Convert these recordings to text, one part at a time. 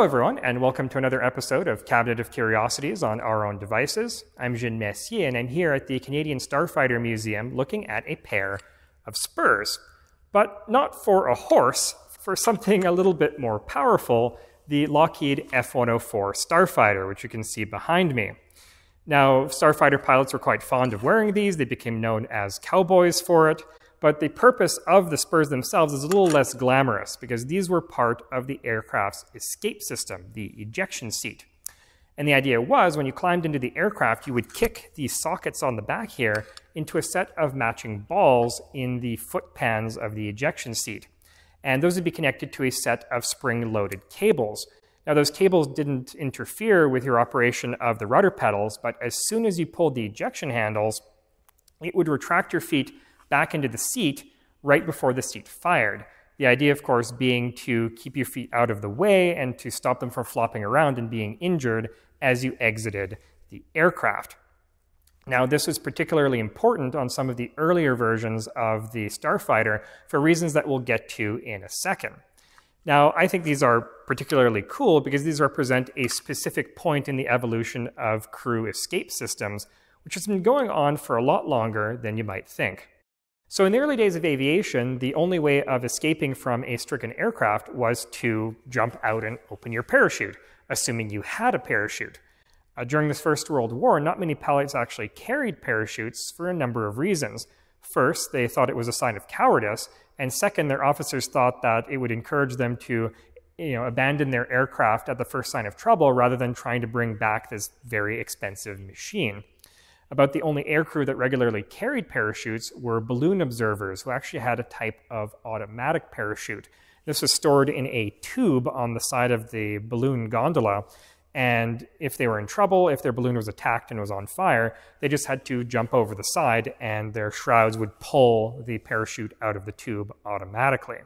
Hello, everyone, and welcome to another episode of Cabinet of Curiosities on our own devices. I'm Jean Messier, and I'm here at the Canadian Starfighter Museum looking at a pair of spurs. But not for a horse, for something a little bit more powerful the Lockheed F 104 Starfighter, which you can see behind me. Now, starfighter pilots were quite fond of wearing these, they became known as cowboys for it but the purpose of the spurs themselves is a little less glamorous because these were part of the aircraft's escape system, the ejection seat. And the idea was when you climbed into the aircraft, you would kick these sockets on the back here into a set of matching balls in the foot pans of the ejection seat. And those would be connected to a set of spring loaded cables. Now, those cables didn't interfere with your operation of the rudder pedals, but as soon as you pulled the ejection handles, it would retract your feet back into the seat right before the seat fired. The idea, of course, being to keep your feet out of the way and to stop them from flopping around and being injured as you exited the aircraft. Now, this was particularly important on some of the earlier versions of the Starfighter for reasons that we'll get to in a second. Now, I think these are particularly cool because these represent a specific point in the evolution of crew escape systems, which has been going on for a lot longer than you might think. So, in the early days of aviation, the only way of escaping from a stricken aircraft was to jump out and open your parachute, assuming you had a parachute. Uh, during this First World War, not many pilots actually carried parachutes for a number of reasons. First, they thought it was a sign of cowardice, and second, their officers thought that it would encourage them to you know, abandon their aircraft at the first sign of trouble rather than trying to bring back this very expensive machine. About the only aircrew that regularly carried parachutes were balloon observers, who actually had a type of automatic parachute. This was stored in a tube on the side of the balloon gondola, and if they were in trouble, if their balloon was attacked and was on fire, they just had to jump over the side and their shrouds would pull the parachute out of the tube automatically.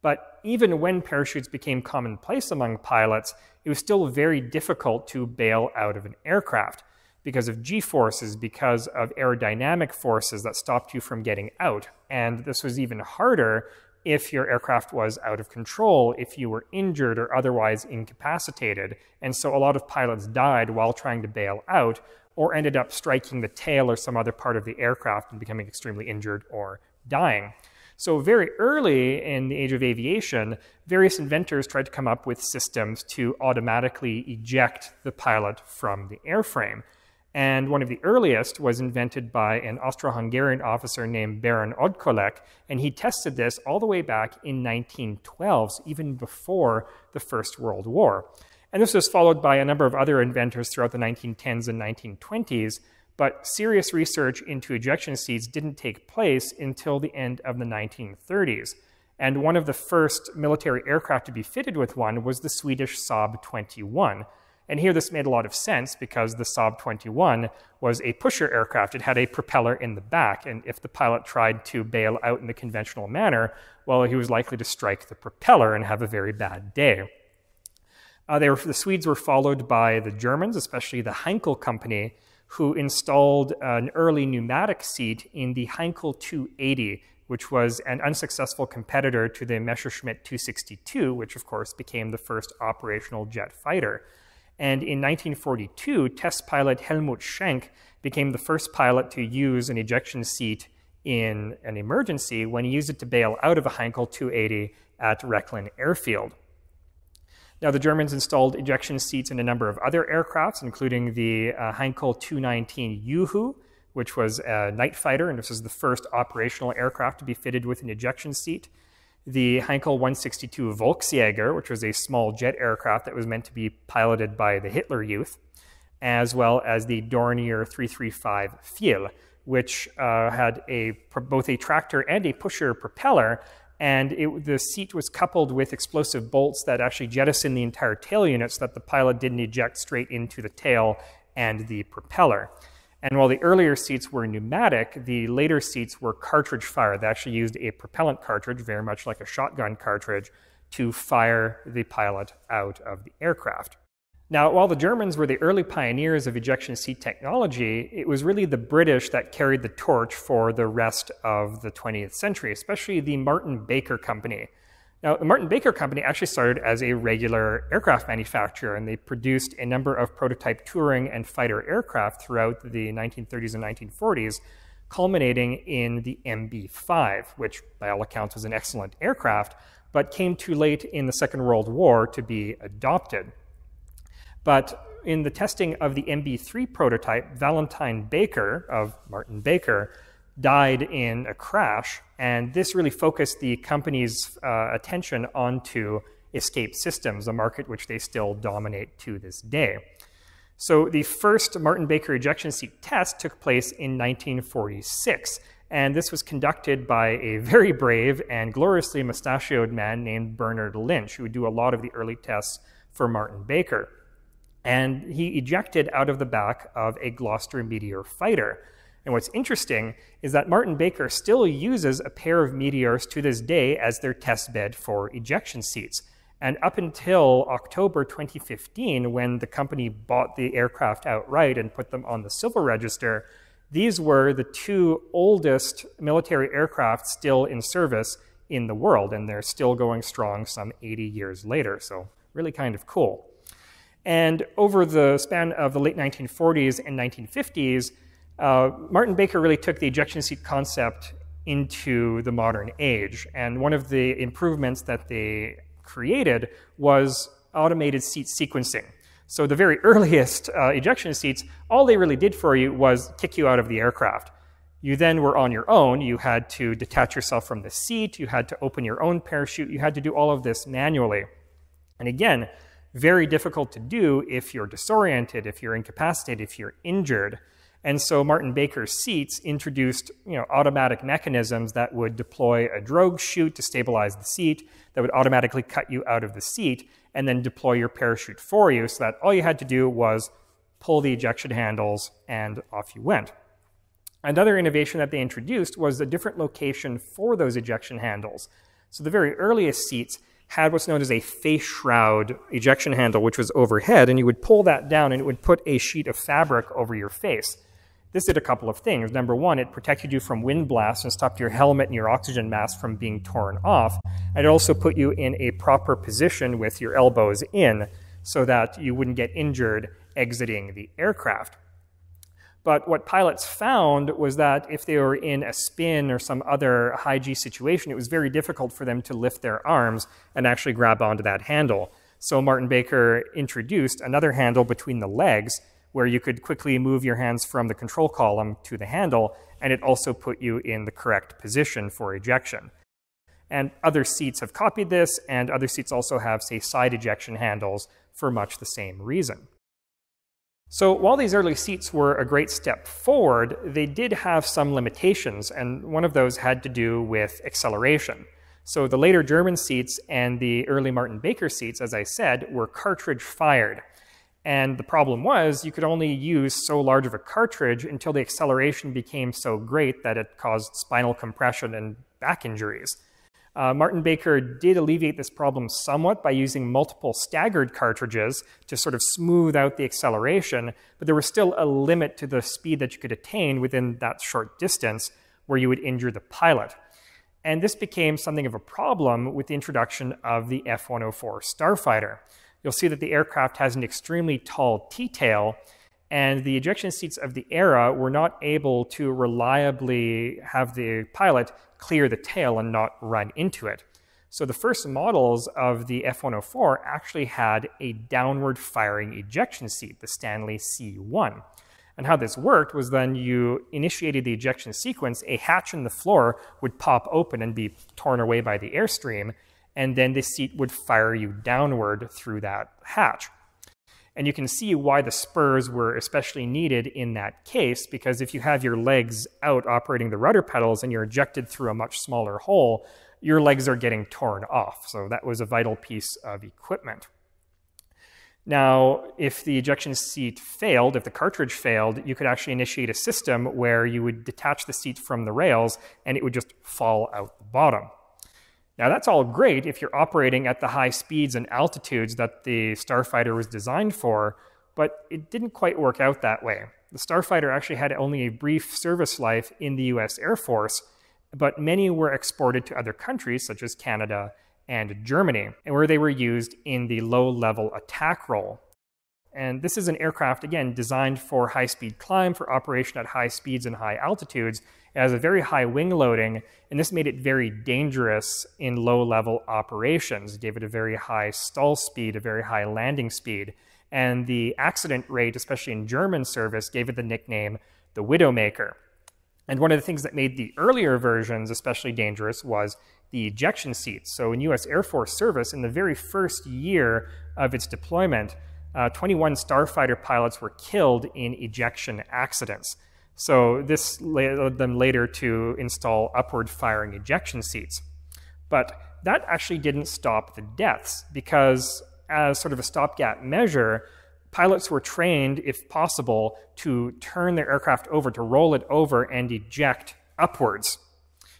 But even when parachutes became commonplace among pilots, it was still very difficult to bail out of an aircraft because of g forces, because of aerodynamic forces that stopped you from getting out. And this was even harder if your aircraft was out of control, if you were injured or otherwise incapacitated. And so a lot of pilots died while trying to bail out or ended up striking the tail or some other part of the aircraft and becoming extremely injured or dying. So, very early in the age of aviation, various inventors tried to come up with systems to automatically eject the pilot from the airframe. And one of the earliest was invented by an Austro Hungarian officer named Baron Odkolek, and he tested this all the way back in 1912, so even before the First World War. And this was followed by a number of other inventors throughout the 1910s and 1920s, but serious research into ejection seats didn't take place until the end of the 1930s. And one of the first military aircraft to be fitted with one was the Swedish Saab 21. And here this made a lot of sense because the Saab 21 was a pusher aircraft. It had a propeller in the back, and if the pilot tried to bail out in the conventional manner, well, he was likely to strike the propeller and have a very bad day. Uh, were, the Swedes were followed by the Germans, especially the Heinkel company, who installed an early pneumatic seat in the Heinkel 280, which was an unsuccessful competitor to the Messerschmitt 262, which of course became the first operational jet fighter. And in 1942, test pilot Helmut Schenk became the first pilot to use an ejection seat in an emergency when he used it to bail out of a Heinkel 280 at Rechlin Airfield. Now, the Germans installed ejection seats in a number of other aircrafts, including the uh, Heinkel 219 Uhu, which was a night fighter, and this was the first operational aircraft to be fitted with an ejection seat the Heinkel 162 Volksjäger, which was a small jet aircraft that was meant to be piloted by the Hitler Youth, as well as the Dornier 335 Pfeil, which uh, had a, both a tractor and a pusher propeller, and it, the seat was coupled with explosive bolts that actually jettisoned the entire tail unit so that the pilot didn't eject straight into the tail and the propeller. And while the earlier seats were pneumatic, the later seats were cartridge fired. They actually used a propellant cartridge, very much like a shotgun cartridge, to fire the pilot out of the aircraft. Now, while the Germans were the early pioneers of ejection seat technology, it was really the British that carried the torch for the rest of the 20th century, especially the Martin Baker Company. Now, the Martin Baker Company actually started as a regular aircraft manufacturer, and they produced a number of prototype touring and fighter aircraft throughout the 1930s and 1940s, culminating in the MB 5, which, by all accounts, was an excellent aircraft, but came too late in the Second World War to be adopted. But in the testing of the MB3 prototype, Valentine Baker of Martin Baker died in a crash, and this really focused the company's uh, attention onto escape systems, a market which they still dominate to this day. So the first Martin Baker ejection seat test took place in 1946, and this was conducted by a very brave and gloriously mustachioed man named Bernard Lynch, who would do a lot of the early tests for Martin Baker. And he ejected out of the back of a Gloster Meteor fighter. And what's interesting is that Martin Baker still uses a pair of Meteors to this day as their test bed for ejection seats. And up until October 2015, when the company bought the aircraft outright and put them on the civil register, these were the two oldest military aircraft still in service in the world, and they're still going strong some 80 years later. So, really kind of cool. And over the span of the late 1940s and 1950s, uh, Martin Baker really took the ejection seat concept into the modern age. And one of the improvements that they created was automated seat sequencing. So the very earliest uh, ejection seats, all they really did for you was kick you out of the aircraft. You then were on your own. You had to detach yourself from the seat. You had to open your own parachute. You had to do all of this manually. And again, very difficult to do if you're disoriented, if you're incapacitated, if you're injured. And so Martin Baker's seats introduced you know, automatic mechanisms that would deploy a drogue chute to stabilize the seat, that would automatically cut you out of the seat, and then deploy your parachute for you so that all you had to do was pull the ejection handles and off you went. Another innovation that they introduced was a different location for those ejection handles. So the very earliest seats had what's known as a face shroud ejection handle, which was overhead, and you would pull that down and it would put a sheet of fabric over your face. This did a couple of things. Number one, it protected you from wind blasts and stopped your helmet and your oxygen mask from being torn off. And it also put you in a proper position with your elbows in so that you wouldn't get injured exiting the aircraft. But what pilots found was that if they were in a spin or some other high G situation, it was very difficult for them to lift their arms and actually grab onto that handle. So Martin Baker introduced another handle between the legs where you could quickly move your hands from the control column to the handle, and it also put you in the correct position for ejection. And other seats have copied this, and other seats also have, say, side ejection handles for much the same reason. So while these early seats were a great step forward, they did have some limitations, and one of those had to do with acceleration. So the later German seats and the early Martin Baker seats, as I said, were cartridge fired. And the problem was you could only use so large of a cartridge until the acceleration became so great that it caused spinal compression and back injuries. Uh, Martin Baker did alleviate this problem somewhat by using multiple staggered cartridges to sort of smooth out the acceleration, but there was still a limit to the speed that you could attain within that short distance where you would injure the pilot. And this became something of a problem with the introduction of the F 104 Starfighter you'll see that the aircraft has an extremely tall T-tail, and the ejection seats of the era were not able to reliably have the pilot clear the tail and not run into it. So the first models of the F-104 actually had a downward firing ejection seat, the Stanley C1. And how this worked was then you initiated the ejection sequence, a hatch in the floor would pop open and be torn away by the airstream, and then the seat would fire you downward through that hatch. And you can see why the spurs were especially needed in that case, because if you have your legs out operating the rudder pedals and you're ejected through a much smaller hole, your legs are getting torn off. So that was a vital piece of equipment. Now, if the ejection seat failed, if the cartridge failed, you could actually initiate a system where you would detach the seat from the rails and it would just fall out the bottom. Now, that's all great if you're operating at the high speeds and altitudes that the Starfighter was designed for, but it didn't quite work out that way. The Starfighter actually had only a brief service life in the US Air Force, but many were exported to other countries, such as Canada and Germany, and where they were used in the low level attack role. And this is an aircraft, again, designed for high speed climb, for operation at high speeds and high altitudes. It has a very high wing loading, and this made it very dangerous in low level operations. It gave it a very high stall speed, a very high landing speed. And the accident rate, especially in German service, gave it the nickname the Widowmaker. And one of the things that made the earlier versions especially dangerous was the ejection seats. So in US Air Force service, in the very first year of its deployment, uh, 21 starfighter pilots were killed in ejection accidents. So this led them later to install upward firing ejection seats. But that actually didn't stop the deaths because as sort of a stopgap measure, pilots were trained, if possible, to turn their aircraft over, to roll it over and eject upwards.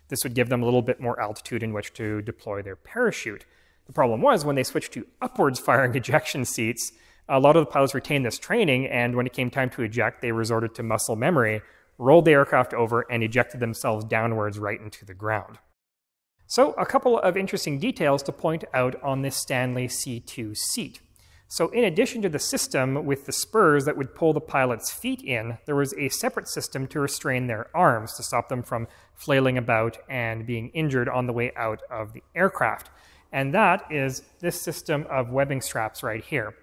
This would give them a little bit more altitude in which to deploy their parachute. The problem was when they switched to upwards firing ejection seats, a lot of the pilots retained this training, and when it came time to eject, they resorted to muscle memory, rolled the aircraft over, and ejected themselves downwards right into the ground. So, a couple of interesting details to point out on this Stanley C2 seat. So, in addition to the system with the spurs that would pull the pilot's feet in, there was a separate system to restrain their arms to stop them from flailing about and being injured on the way out of the aircraft. And that is this system of webbing straps right here.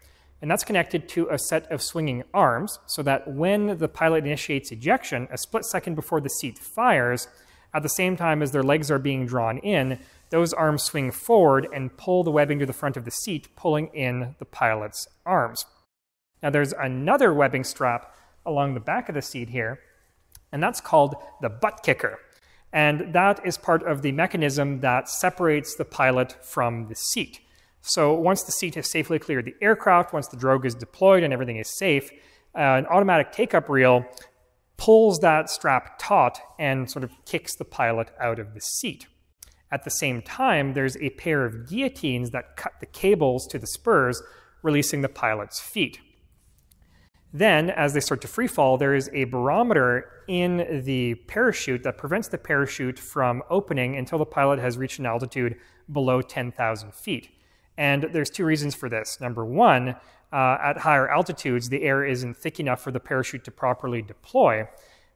And that's connected to a set of swinging arms so that when the pilot initiates ejection, a split second before the seat fires, at the same time as their legs are being drawn in, those arms swing forward and pull the webbing to the front of the seat, pulling in the pilot's arms. Now, there's another webbing strap along the back of the seat here, and that's called the butt kicker. And that is part of the mechanism that separates the pilot from the seat. So once the seat has safely cleared the aircraft, once the drogue is deployed and everything is safe, uh, an automatic take-up reel pulls that strap taut and sort of kicks the pilot out of the seat. At the same time, there's a pair of guillotines that cut the cables to the spurs, releasing the pilot's feet. Then, as they start to free fall, there is a barometer in the parachute that prevents the parachute from opening until the pilot has reached an altitude below 10,000 feet. And there's two reasons for this. Number one, uh, at higher altitudes, the air isn't thick enough for the parachute to properly deploy.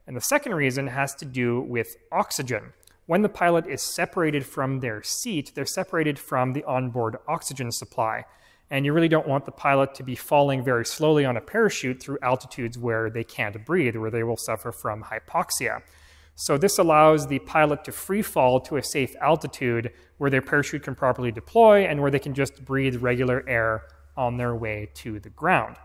And the second reason has to do with oxygen. When the pilot is separated from their seat, they're separated from the onboard oxygen supply. And you really don't want the pilot to be falling very slowly on a parachute through altitudes where they can't breathe, where they will suffer from hypoxia. So this allows the pilot to free fall to a safe altitude where their parachute can properly deploy and where they can just breathe regular air on their way to the ground.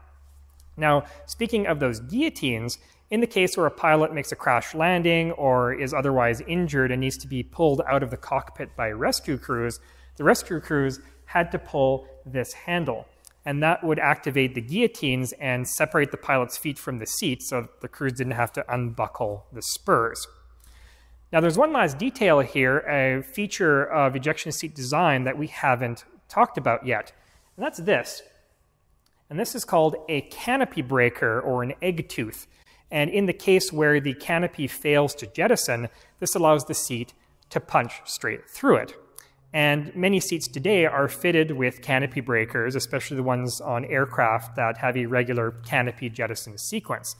Now, speaking of those guillotines, in the case where a pilot makes a crash landing or is otherwise injured and needs to be pulled out of the cockpit by rescue crews, the rescue crews had to pull this handle. And that would activate the guillotines and separate the pilot's feet from the seat so the crews didn't have to unbuckle the spurs. Now, there's one last detail here, a feature of ejection seat design that we haven't talked about yet, and that's this. And this is called a canopy breaker or an egg tooth. And in the case where the canopy fails to jettison, this allows the seat to punch straight through it. And many seats today are fitted with canopy breakers, especially the ones on aircraft that have a regular canopy jettison sequence.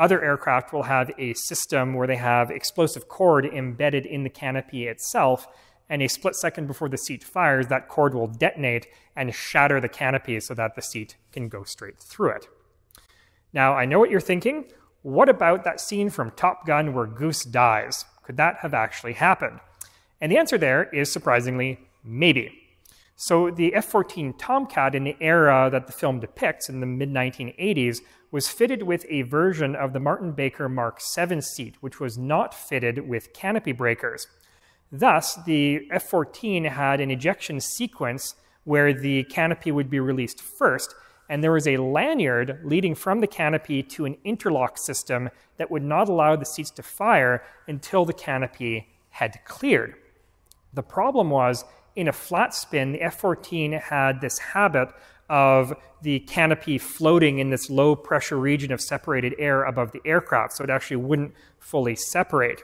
Other aircraft will have a system where they have explosive cord embedded in the canopy itself, and a split second before the seat fires, that cord will detonate and shatter the canopy so that the seat can go straight through it. Now, I know what you're thinking. What about that scene from Top Gun where Goose dies? Could that have actually happened? And the answer there is surprisingly maybe. So the F-14 Tomcat in the era that the film depicts in the mid-1980s was fitted with a version of the Martin Baker Mark 7 seat, which was not fitted with canopy breakers. Thus, the F-14 had an ejection sequence where the canopy would be released first, and there was a lanyard leading from the canopy to an interlock system that would not allow the seats to fire until the canopy had cleared. The problem was in a flat spin, the F-14 had this habit of the canopy floating in this low pressure region of separated air above the aircraft, so it actually wouldn't fully separate.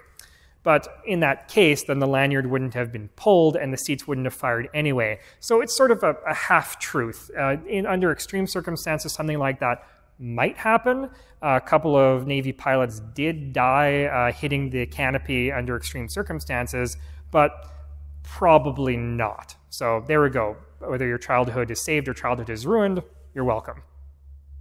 But in that case, then the lanyard wouldn't have been pulled and the seats wouldn't have fired anyway. So it's sort of a, a half truth. Uh, in under extreme circumstances, something like that might happen. a couple of Navy pilots did die uh, hitting the canopy under extreme circumstances, but probably not. So there we go. Whether your childhood is saved or childhood is ruined, you're welcome.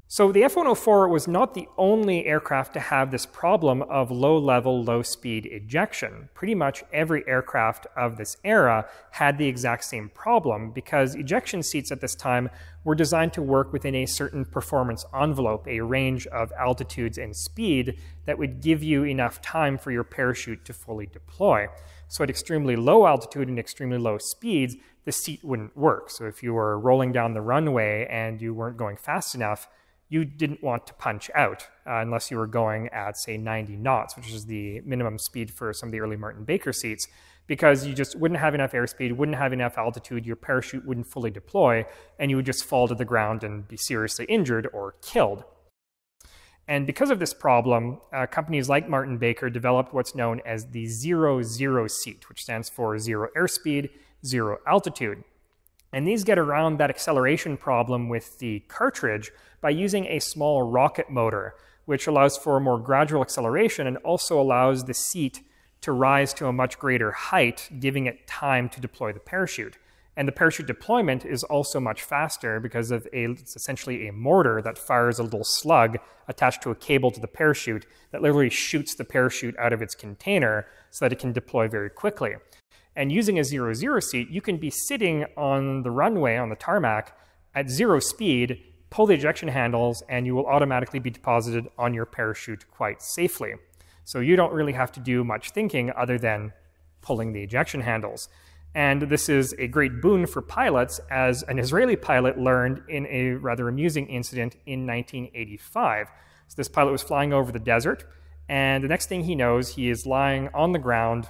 So the F-104 was not the only aircraft to have this problem of low-level, low-speed ejection. Pretty much every aircraft of this era had the exact same problem because ejection seats at this time were designed to work within a certain performance envelope, a range of altitudes and speed that would give you enough time for your parachute to fully deploy. So at extremely low altitude and extremely low speeds, the seat wouldn't work. So if you were rolling down the runway and you weren't going fast enough, you didn't want to punch out uh, unless you were going at, say, 90 knots, which is the minimum speed for some of the early Martin Baker seats, because you just wouldn't have enough airspeed, wouldn't have enough altitude, your parachute wouldn't fully deploy, and you would just fall to the ground and be seriously injured or killed. And because of this problem, uh, companies like Martin Baker developed what's known as the zero zero seat, which stands for zero airspeed, zero altitude. And these get around that acceleration problem with the cartridge by using a small rocket motor, which allows for more gradual acceleration and also allows the seat to rise to a much greater height, giving it time to deploy the parachute. And the parachute deployment is also much faster because of a, it's essentially a mortar that fires a little slug attached to a cable to the parachute that literally shoots the parachute out of its container so that it can deploy very quickly. And using a zero zero seat, you can be sitting on the runway on the tarmac at zero speed, pull the ejection handles, and you will automatically be deposited on your parachute quite safely. So you don't really have to do much thinking other than pulling the ejection handles. And this is a great boon for pilots, as an Israeli pilot learned in a rather amusing incident in 1985. So this pilot was flying over the desert, and the next thing he knows, he is lying on the ground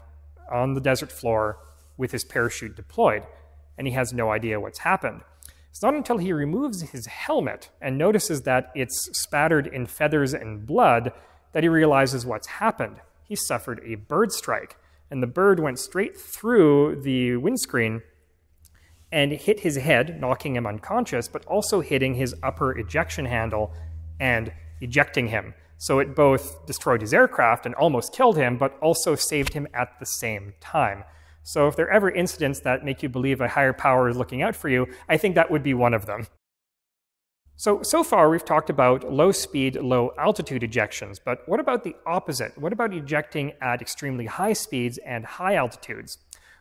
on the desert floor with his parachute deployed, and he has no idea what's happened. It's not until he removes his helmet and notices that it's spattered in feathers and blood that he realizes what's happened. He suffered a bird strike, and the bird went straight through the windscreen and hit his head, knocking him unconscious, but also hitting his upper ejection handle and ejecting him. So it both destroyed his aircraft and almost killed him, but also saved him at the same time. So if there are ever incidents that make you believe a higher power is looking out for you, I think that would be one of them. So, so far we've talked about low speed, low altitude ejections, but what about the opposite? What about ejecting at extremely high speeds and high altitudes?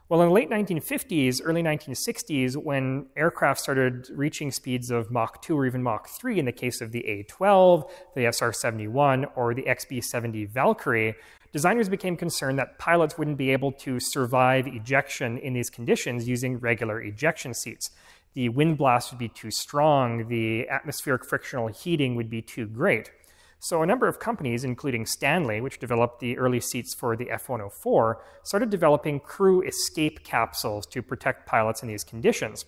Well, in the late 1950s, early 1960s, when aircraft started reaching speeds of Mach 2 or even Mach 3 in the case of the A-12, the SR-71, or the XB-70 Valkyrie, designers became concerned that pilots wouldn't be able to survive ejection in these conditions using regular ejection seats. The wind blast would be too strong, the atmospheric frictional heating would be too great. So a number of companies, including Stanley, which developed the early seats for the F-104, started developing crew escape capsules to protect pilots in these conditions.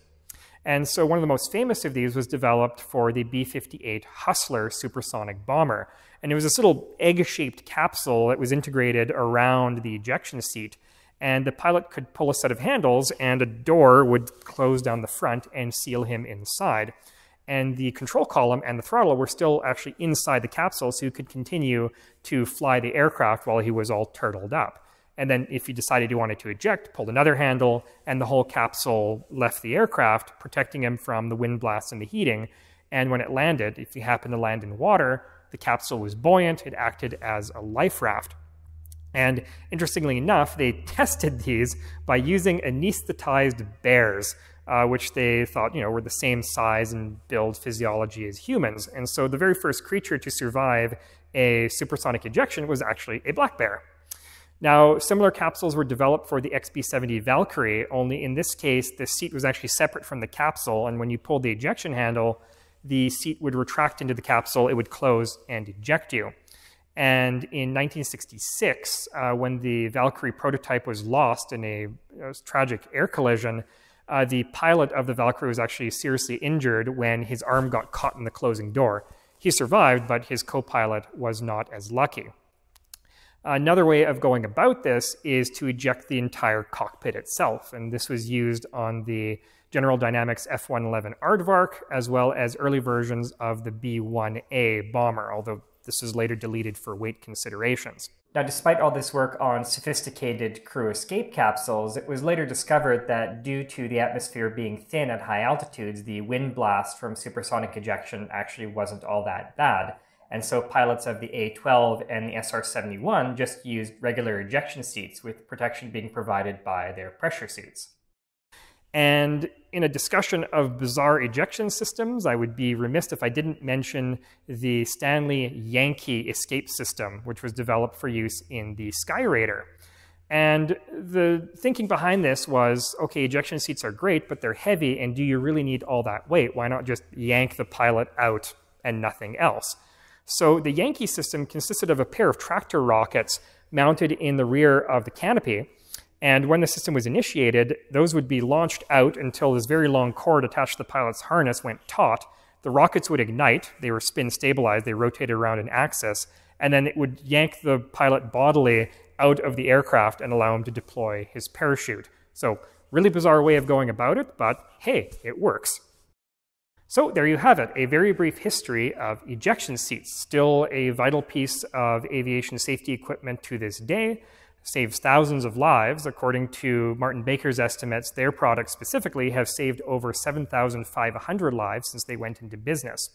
And so one of the most famous of these was developed for the B-58 Hustler supersonic bomber. And it was this little egg-shaped capsule that was integrated around the ejection seat. And the pilot could pull a set of handles and a door would close down the front and seal him inside and the control column and the throttle were still actually inside the capsule, so you could continue to fly the aircraft while he was all turtled up. And then if he decided he wanted to eject, pulled another handle, and the whole capsule left the aircraft, protecting him from the wind blasts and the heating. And when it landed, if he happened to land in water, the capsule was buoyant, it acted as a life raft. And interestingly enough, they tested these by using anesthetized bears uh, which they thought you know were the same size and build physiology as humans. And so the very first creature to survive a supersonic ejection was actually a black bear. Now, similar capsules were developed for the XB-70 Valkyrie, only in this case, the seat was actually separate from the capsule, and when you pulled the ejection handle, the seat would retract into the capsule, it would close and eject you. And in 1966, uh, when the Valkyrie prototype was lost in a, a tragic air collision, uh, the pilot of the Valkyrie was actually seriously injured when his arm got caught in the closing door. He survived, but his co pilot was not as lucky. Another way of going about this is to eject the entire cockpit itself, and this was used on the General Dynamics F-111 Aardvark, as well as early versions of the B-1A bomber, although this was later deleted for weight considerations. Now, despite all this work on sophisticated crew escape capsules, it was later discovered that due to the atmosphere being thin at high altitudes, the wind blast from supersonic ejection actually wasn't all that bad. And so pilots of the A-12 and the SR-71 just used regular ejection seats with protection being provided by their pressure suits. And in a discussion of bizarre ejection systems, I would be remiss if I didn't mention the Stanley Yankee escape system, which was developed for use in the Skyraider. And the thinking behind this was okay, ejection seats are great, but they're heavy, and do you really need all that weight? Why not just yank the pilot out and nothing else? So the Yankee system consisted of a pair of tractor rockets mounted in the rear of the canopy and when the system was initiated, those would be launched out until this very long cord attached to the pilot's harness went taut. The rockets would ignite, they were spin stabilized, they rotated around an axis, and then it would yank the pilot bodily out of the aircraft and allow him to deploy his parachute. So, really bizarre way of going about it, but hey, it works. So, there you have it a very brief history of ejection seats, still a vital piece of aviation safety equipment to this day saves thousands of lives. According to Martin Baker's estimates, their products specifically have saved over 7,500 lives since they went into business.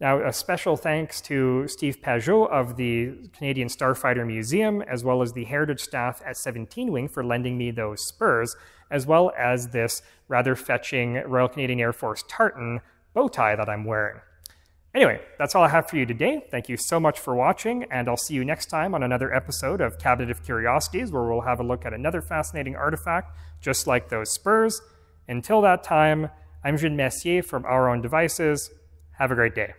Now, a special thanks to Steve Pajot of the Canadian Starfighter Museum, as well as the heritage staff at 17 Wing for lending me those spurs, as well as this rather fetching Royal Canadian Air Force tartan bow tie that I'm wearing. Anyway, that's all I have for you today. Thank you so much for watching, and I'll see you next time on another episode of Cabinet of Curiosities, where we'll have a look at another fascinating artifact, just like those spurs. Until that time, I'm Jean Messier from Our Own Devices. Have a great day.